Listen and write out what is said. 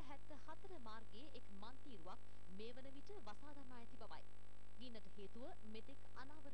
හැත්ත හතර මාර්ගයේ එක් මන්තීරුවක් මේ වන විට වසා දමා ඇති බවයි. ගින්නට හේතුව මෙතෙක් අනාවරණය